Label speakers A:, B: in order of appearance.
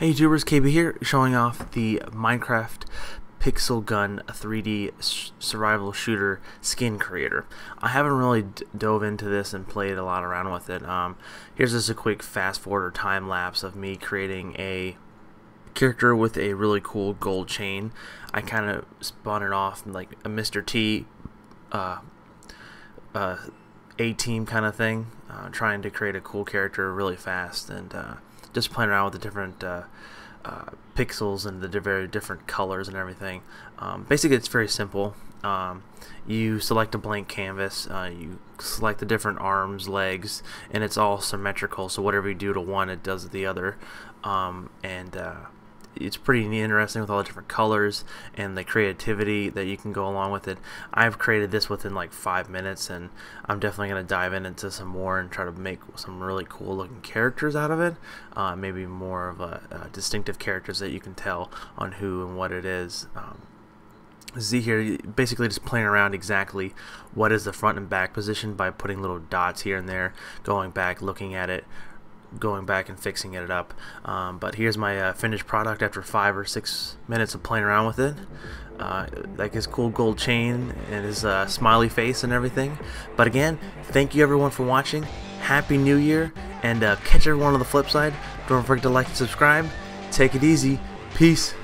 A: Hey YouTubers, KB here, showing off the Minecraft Pixel Gun 3D survival shooter skin creator. I haven't really dove into this and played a lot around with it. Um, here's just a quick fast forward or time lapse of me creating a character with a really cool gold chain. I kind of spun it off like a Mr. T uh, uh, A-team kind of thing, uh, trying to create a cool character really fast and uh, just playing around with the different uh, uh, pixels and the very different colors and everything. Um, basically, it's very simple. Um, you select a blank canvas, uh, you select the different arms, legs, and it's all symmetrical. So whatever you do to one, it does the other. Um, and uh, it's pretty interesting with all the different colors and the creativity that you can go along with it. I've created this within like five minutes, and I'm definitely going to dive in into some more and try to make some really cool looking characters out of it. Uh, maybe more of a, a, distinctive characters that you can tell on who and what it is. Um, Z here basically just playing around exactly what is the front and back position by putting little dots here and there, going back, looking at it, going back and fixing it up. Um, but here's my uh, finished product after five or six minutes of playing around with it. Uh, like his cool gold chain and his uh, smiley face and everything. But again, thank you everyone for watching. Happy New Year, and uh, catch everyone on the flip side. Don't forget to like and subscribe. Take it easy. Peace.